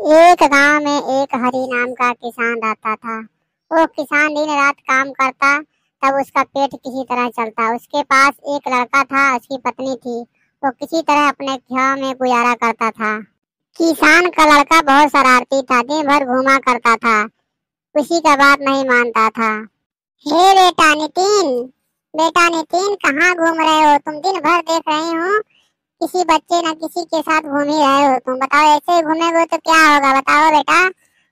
एक गाँव में एक हरी नाम का किसान रहता था। वो किसान दिन रात काम करता, तब उसका पेट किसी तरह चलता। उसके पास एक लड़का था, उसकी पत्नी थी। वो किसी तरह अपने गाँव में गुजारा करता था। किसान का लड़का बहुत शरारती था, दिन भर घूमा करता था। किसी का बात नहीं मानता था। हे बेटा नितिन बेटा नितिन, कहाँ घूम रहे हो? तुम दिन भर देख रहे हूँ। किसी बच्चे ना किसी के साथ घूम ही रहे हो तुम। बताओ ऐसे ही घूमेगे तो क्या होगा? बताओ बेटा।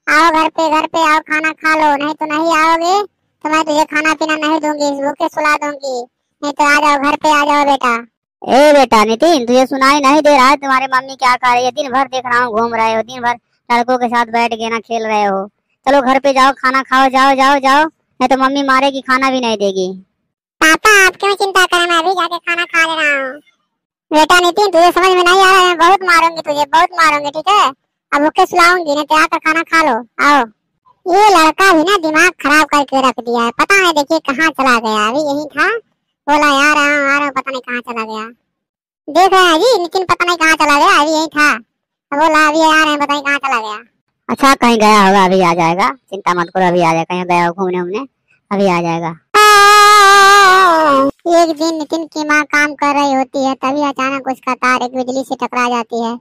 आओ घर पे घर पे आओ खाना खा लो। नहीं तो नहीं आओगे। तो मैं तुझे खाना पीना नहीं दूँगी भूखे सुला दूँगी। नहीं तो आ जाओ घर पे आ जाओ बेटा। ए बेटा नितिन तुझे सुनाई नहीं दे रहा है तुम्हारी मम्मी क्या कर रही है? दिन भर देख रहा हूँ घूम रहे हो। दिन भर लड़कों के साथ बैठ के ना खेल रहे हो। चलो घर पे जाओ खाना खाओ जाओ जाओ जाओ। नहीं तो मम्मी मारेगी खाना भी नहीं देगी। पापा आप क्यों चिंता करें मैं अभी जाके खाना खा ले रहा हूँ। बेटा नितिन, तुझे समझ में नहीं आ रहा है बहुत मारूँगी तुझे, बहुत मारूँगी, ठीक है? अब भूखे सुलाऊँगी, नहीं तो आकर खाना खा लो। आओ। ये लड़का भी ना दिमाग खराब करके रख दिया है। पता है देखिए कहाँ चला गया, अभी यही था? बोला आ रहा हूँ, आ रहा हूँ, पता नहीं कहाँ चला गया। देख रहे हैं जी, नितिन पता नहीं कहाँ चला गया, अभी यही था। बोला, अभी आ रहे हैं, पता नहीं कहाँ चला गया। अच्छा कहीं गया होगा, अभी आ जाएगा। चिंता मत करो, अभी आ जाएगा, कहीं गया घूमने उमने अभी आ जाएगा। एक दिन नितिन की माँ काम कर रही होती है, तभी अचानक उसका तार एक बिजली से टकरा जाती है।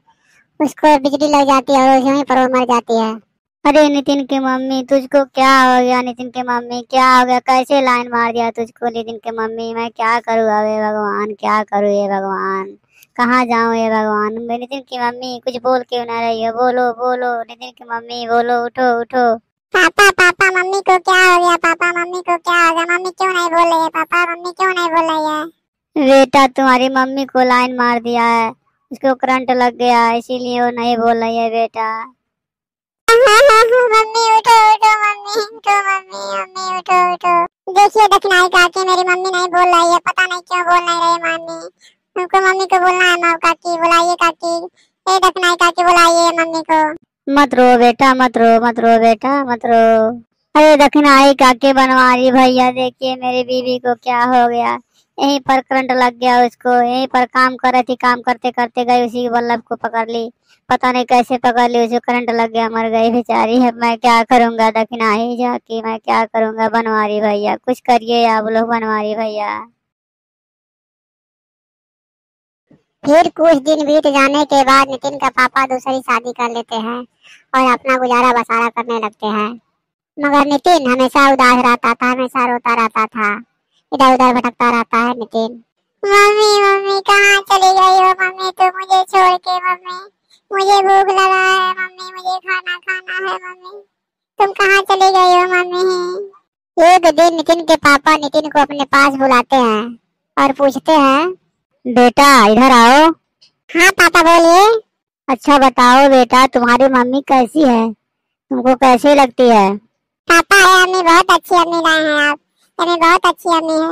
उसको बिजली लग जाती है और वहीं पर वो मर जाती है। अरे नितिन की मम्मी, तुझको क्या हो गया नितिन की मम्मी? क्या हो गया? कैसे लाइन मार दिया तुझको नितिन की मम्मी? मैं क्या करूँ अबे भगवान? क्या करूँ ये भगवान? कहाँ जाऊँ ये भगवान? नितिन की मम्मी, कुछ बोल क्यों ना रही हो? बोलो बोलो, नितिन की मम्मी, बोलो, उठो उठो। पापा पापा मम्मी को क्या हो गया? पापा मम्मी को क्या हो गया? मम्मी क्यों नहीं बोल रही है? पापा मम्मी क्यों नहीं बोल रही है? बेटा तुम्हारी मम्मी को लाइन मार दिया है। उसको करंट लग गया इसीलिए वो नहीं बोल रही है बेटा। मम्मी उठो उठो मम्मी उठो मम्मी मम्मी उठो उठो। देखिए दखनाई काकी मेरी मम्मी नहीं बोल रही है। पता नहीं क्यों बोल नहीं रही मम्मी। उनको मम्मी को बोलना है माँ काकी बुलाइए काकी। ए दखनाई काकी बुलाइए मम्मी को। मत रो बेटा, मत रो मत रो बेटा, मत रो। अरे दखनाई काके बनवारी भैया, देखिए मेरी बीवी को क्या हो गया। यहीं पर करंट लग गया उसको, यहीं पर काम कर रही थी, काम करते करते गई उसी बल्लभ को पकड़ ली। पता नहीं कैसे पकड़ ली, उसे करंट लग गया, मर गई बेचारी। है मैं क्या करूँगा दखनाई जाके मैं क्या करूँगा बनवारी भैया। कुछ करिए आप लोग बनवारी भैया। फिर कुछ दिन बीत जाने के बाद नितिन का पापा दूसरी शादी कर लेते हैं और अपना गुजारा बसारा करने लगते हैं। मगर नितिन हमेशा उदास रहता था हमेशा रोता रहता था। इधर उधर भटकता रहता है नितिन। मम्मी मम्मी कहाँ चली गई हो मम्मी? तू मुझे छोड़ के मम्मी। मुझे भूख लगा है मम्मी मुझे खाना खाना है मम्मी। तुम कहाँ चली गई हो मम्मी? एक दिन नितिन के पापा नितिन को अपने पास बुलाते हैं और पूछते हैं बेटा इधर आओ। हाँ पापा बोलिए। अच्छा बताओ बेटा तुम्हारी मम्मी कैसी है? तुमको कैसी लगती है? पापा ये अम्मी बहुत अच्छी अम्मी लाए हैं आप। अम्मी बहुत अच्छी अम्मी है।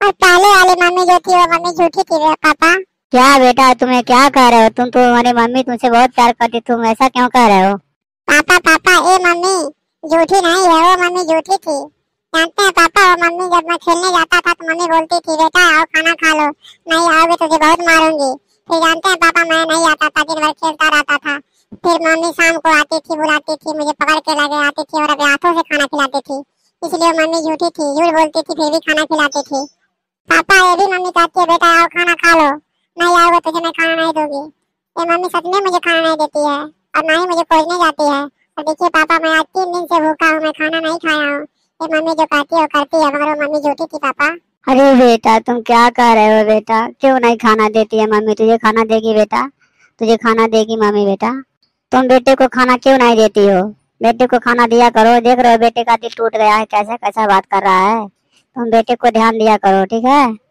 और पहले वाली मम्मी जो थी वो मम्मी झूठी थी पापा। क्या बेटा तुम्हें क्या कह रहे हो? तुम तो तुम्हारी मम्मी तुमसे बहुत प्यार करती तुम ऐसा क्यों कह रहे हो? पापा पापा ये मम्मी झूठी नहीं है वो मम्मी झूठी थी। जानते हैं पापा, वो मम्मी जब मैं खेलने जाता था तो मम्मी बोलती थी, बेटा, आओ खाना खा लो। नहीं आओगे तुझे बहुत मारूँगी। फिर जानते हैं पापा, मैं नहीं आता था, दिन भर खेलता रहता था। फिर मम्मी शाम को आती थी, बुलाती थी, मुझे पकड़ के लगे आती थी और अपने हाथों से खाना खिलाती थी। इसलिए मम्मी झूठी थी, झूठ बोलती थी, फिर भी खाना खिलाती थी। पापा, ये भी मम्मी कहती है, बेटा, आओ खाना खा लो। नहीं आओगे तुझे मैं खाना नहीं दूँगी। ये मम्मी सच में मुझे खाना नहीं देती है और ना ही मुझे खोजने जाती है। और देखिए पापा, मैं आज तीन दिन से भूखा हूँ, मैं खाना नहीं खाया हूँ। ये मम्मी जो कहती है, वो करती है। मगर वो मम्मी झूठी थी, पापा। अरे बेटा, तुम क्या कह रहे हो बेटा? क्यों नहीं खाना देती है मम्मी? तुझे खाना देगी बेटा? तुझे खाना देगी मम्मी बेटा? तुम बेटे को खाना क्यों नहीं देती हो? बेटे को खाना दिया करो। देख रहे हो, बेटे का दिल टूट गया है। कैसा कैसा बात कर रहा है? तुम बेटे को ध्यान दिया करो, ठीक है?